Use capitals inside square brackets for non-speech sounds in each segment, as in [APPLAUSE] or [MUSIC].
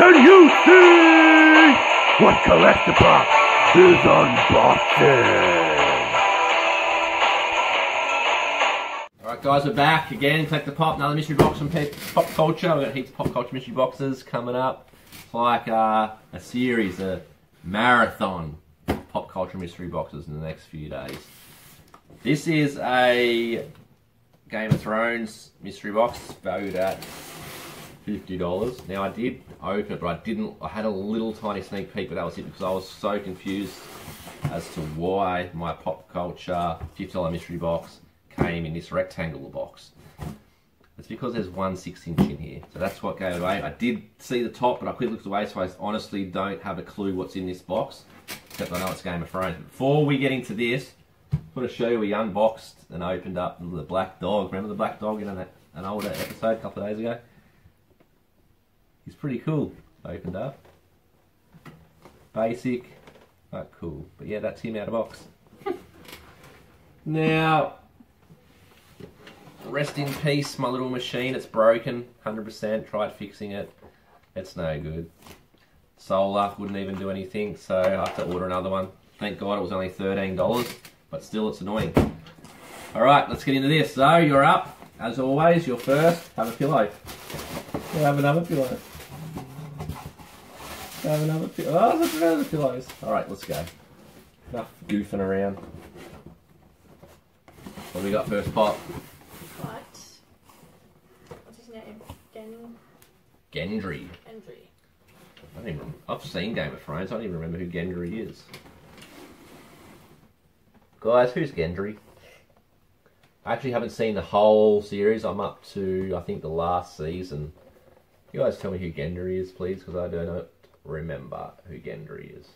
Can you see what Collectapop is unboxing? Alright guys, we're back again. Collectapop, another mystery box from Popcultcha. We've got heaps of Popcultcha mystery boxes coming up. It's like uh, a series, a marathon of Popcultcha mystery boxes in the next few days. This is a Game of Thrones mystery box valued at fifty dollars. Now I did open it, but I didn't. I had a little tiny sneak peek, but that was it because I was so confused as to why my Popcultcha fifty dollar mystery box came in this rectangular box. It's because there's one six inch in here, so that's what gave it away. I did see the top, but I quickly looked away, so I honestly don't have a clue what's in this box, except I know it's Game of Thrones. Before we get into this, I want to show you we unboxed and opened up the black dog. Remember the black dog in an, an older episode a couple of days ago? Pretty cool. Opened up. Basic, but cool. But yeah, that's him out of box. [LAUGHS] now, rest in peace, my little machine. It's broken, 100%. Tried fixing it. It's no good. Solar wouldn't even do anything, so I have to order another one. Thank God it was only $13, but still it's annoying. Alright, let's get into this. So, you're up. As always, you're first. Have a pillow. Have another pillow. Have another pillow. Oh, look at other pillows. Alright, let's go. Enough goofing around. What do we got first pop? What? What's his name? Gen Gendry. Gendry. I don't even, I've seen Game of Thrones. I don't even remember who Gendry is. Guys, who's Gendry? I actually haven't seen the whole series. I'm up to, I think, the last season. You guys tell me who Gendry is, please, because I don't remember who Gendry is.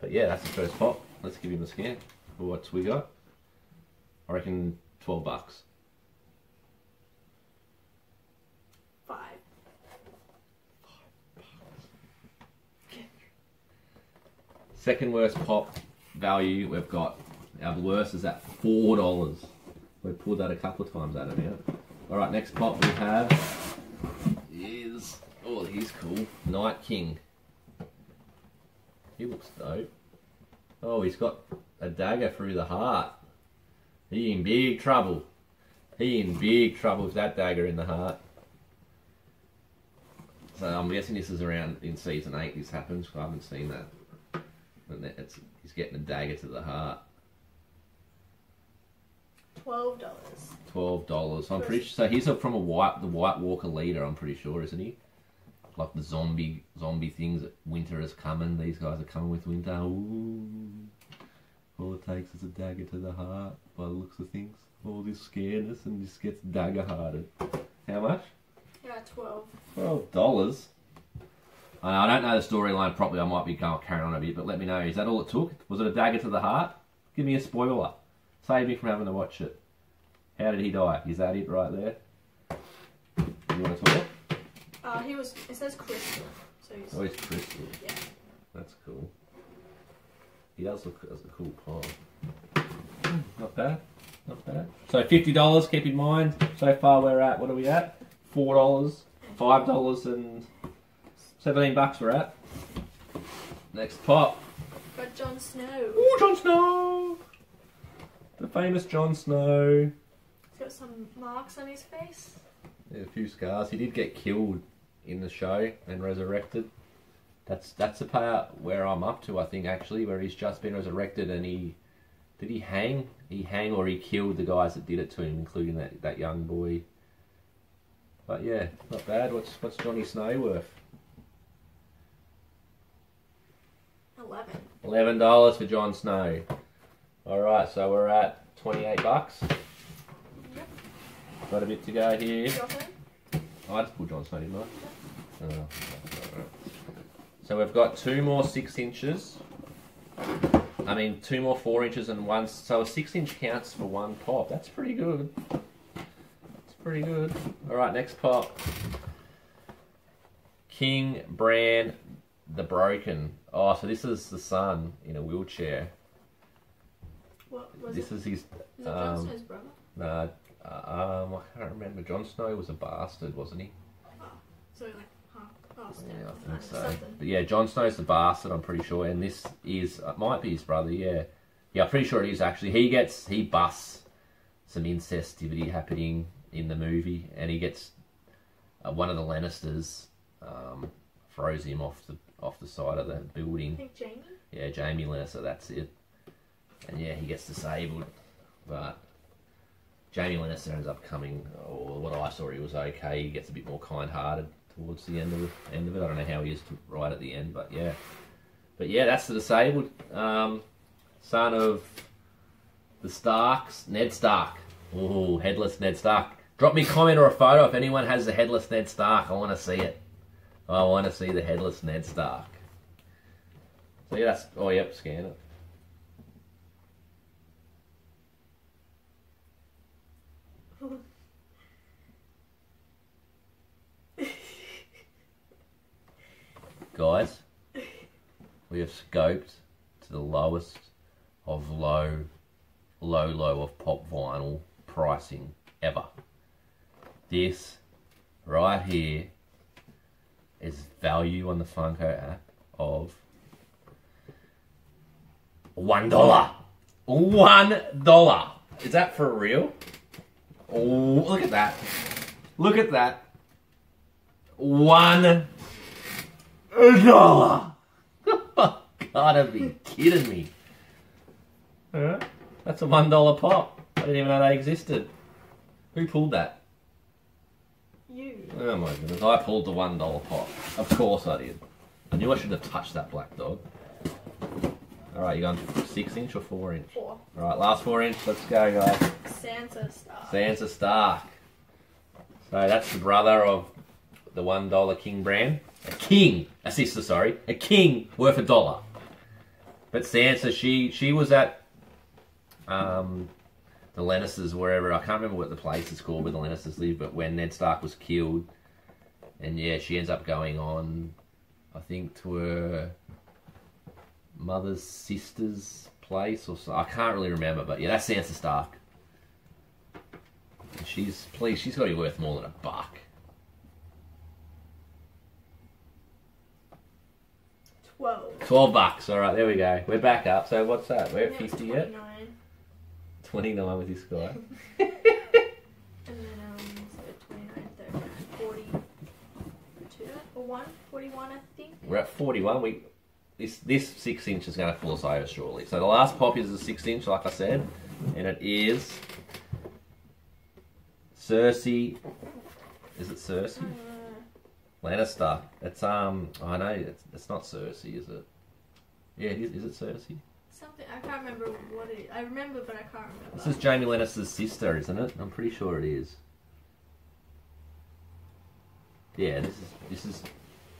But yeah, that's the first pop. Let's give him a scan. What's we got? I reckon 12 bucks. Five. Second worst pop value we've got. Our worst is at four dollars. We've pulled that a couple of times out of here. All right, next pop we have he's cool. Night King. He looks dope. Oh, he's got a dagger through the heart. He in big trouble. He in big trouble with that dagger in the heart. So I'm guessing this is around in season eight. This happens. I haven't seen that. And it's, he's getting a dagger to the heart. Twelve dollars. Twelve dollars. I'm pretty sure. So he's a, from a white, the White Walker leader. I'm pretty sure, isn't he? Like the zombie, zombie things. Winter is coming. These guys are coming with winter. Ooh. All it takes is a dagger to the heart. By the looks of things, all this scaredness and just gets dagger hearted. How much? Yeah, twelve. Twelve dollars. I don't know the storyline properly. I might be going carrying on a bit, but let me know. Is that all it took? Was it a dagger to the heart? Give me a spoiler. Save me from having to watch it. How did he die? Is that it right there? You want to talk? Uh, he was. It says crystal. So he's. Oh, it's crystal. Yeah. That's cool. He does look as a cool pie. Not bad. Not bad. So fifty dollars. Keep in mind. So far we're at. What are we at? Four dollars. Five dollars and seventeen bucks. We're at. Next pop. Got Jon Snow. Oh, Jon Snow! The famous Jon Snow. He's got some marks on his face. Yeah, a few scars. He did get killed in the show and resurrected. That's that's the part where I'm up to, I think, actually, where he's just been resurrected and he did he hang? He hang or he killed the guys that did it to him, including that, that young boy. But yeah, not bad. What's what's Johnny Snow worth? Eleven. Eleven dollars for Jon Snow. All right, so we're at twenty-eight bucks. Yep. Got a bit to go here. I just pulled Jon Snow, didn't I? Alright. So we've got two more six inches. I mean, two more four inches and one. So a six inch counts for one pop. That's pretty good. That's pretty good. All right, next pop. King Bran the Broken. Oh, so this is the son in a wheelchair. What was This it? is his. Is it Jon um, Snow's brother? Nah, uh, um, I can't remember. Jon Snow was a bastard, wasn't he? So like? Oh. Yeah, I think so. But yeah, Jon Snow's the bastard. I'm pretty sure, and this is it might be his brother. Yeah, yeah, I'm pretty sure it is actually. He gets he busts some incestivity happening in the movie, and he gets uh, one of the Lannisters um, throws him off the off the side of the I building. think Jaime. Yeah, Jaime Lannister, that's it. And yeah, he gets disabled, but Jaime Lannister ends up coming. Or what I saw, he was okay. He gets a bit more kind-hearted towards the end of the end of it. I don't know how he is to, right at the end, but yeah, but yeah, that's the disabled um, son of the Starks, Ned Stark. Ooh, headless Ned Stark. Drop me a comment or a photo if anyone has the headless Ned Stark. I want to see it. I want to see the headless Ned Stark. So yeah, that's. Oh, yep, scan it. Guys, we have scoped to the lowest of low, low, low of pop vinyl pricing ever. This right here is value on the Funko app of one dollar. One dollar. Is that for real? Oh, look at that. Look at that. One dollar. [LAUGHS] Gotta be kidding me. Huh? That's a one dollar pop. I didn't even know that existed. Who pulled that? You. Oh my goodness, I pulled the one dollar pop. Of course I did. I knew I should have touched that black dog. Alright, you going six inch or four inch? Four. Alright, last four inch, let's go guys. Sansa Stark. Sansa Stark. So that's the brother of the one dollar king Bran. A king, a sister, sorry, a king worth a dollar. But Sansa, she she was at um, the Lannisters, wherever I can't remember what the place is called where the Lannisters live, but when Ned Stark was killed, and yeah, she ends up going on, I think to her mother's sister's place or so. I can't really remember, but yeah, that's Sansa Stark. And she's please, she's got to be worth more than a buck. Twelve. Twelve bucks. All right, there we go. We're back up. So what's that? We're at Yeah, fifty yet. 29. Twenty-nine with this guy. [LAUGHS] And then, um, so 29, 39, 42, or 1, 41, I think. We're at forty-one. We this this six inch is going to pull us over shortly. So the last pop is a six inch, like I said, and it is Cersei. Is it Cersei? Lannister. It's um. I know it's, it's not Cersei, is it? Yeah, it is. Is it Cersei? something, I can't remember what it I remember, but I can't remember. This is Jaime Lannister's sister, isn't it? I'm pretty sure it is. Yeah, this is this is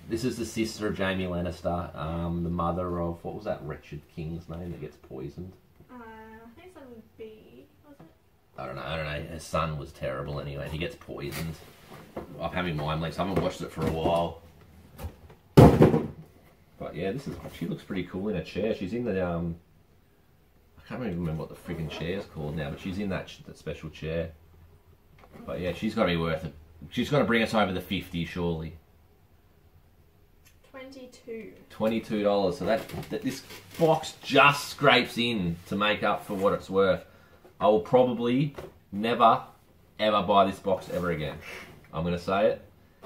this is the sister of Jaime Lannister, um, the mother of what was that wretched king's name that gets poisoned? Uh, I think would be, was it? I don't know. I don't know. His son was terrible anyway, he gets poisoned. I'm having mind links. I haven't watched it for a while. But yeah, this is she looks pretty cool in a chair. She's in the um. I can't even remember what the friggin' is called now, but she's in that, that special chair. But yeah, she's got to be worth it. She's got to bring us over the fifty, surely. 22. Twenty-two dollars. So that, that this box just scrapes in to make up for what it's worth. I will probably never, ever buy this box ever again. I'm gonna say it.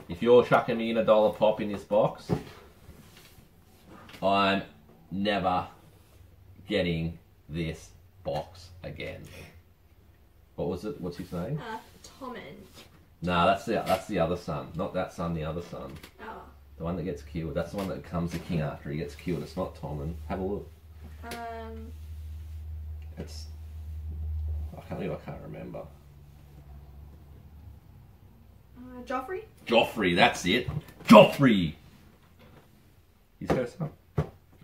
If you're chucking me in a dollar pop in this box, I'm never getting this box again. What was it? What's his name? Uh, Tommen. No, that's the that's the other son. Not that son. The other son. Oh. The one that gets killed. That's the one that becomes the king after he gets killed. It's not Tommen. Have a look. Um, It's. I can't believe I can't remember. Uh, Joffrey? Joffrey, that's it. Joffrey! He's got some.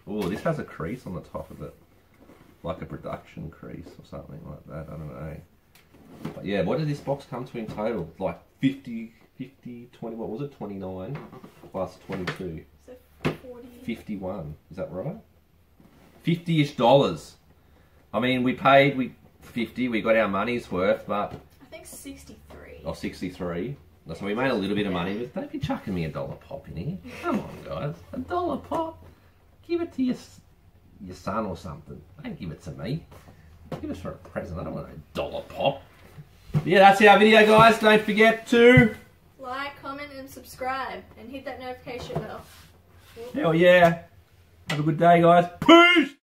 Oh, this has a crease on the top of it. Like a production crease or something like that. I don't know. But yeah, what did this box come to in total? Like 50, 50, 20, what was it? 29 plus 22. So 40. 51. Is that right? 50 ish dollars. I mean, we paid we 50, we got our money's worth, but I think 63. or 63. So we made a little bit of money, but don't be chucking me a dollar pop in here. Come on, guys. A dollar pop? Give it to your, your son or something. Don't give it to me. Give it for a present. I don't want a dollar pop. But yeah, that's our video, guys. Don't forget to... Like, comment, and subscribe, and hit that notification bell. Hell yeah. Have a good day, guys. Peace!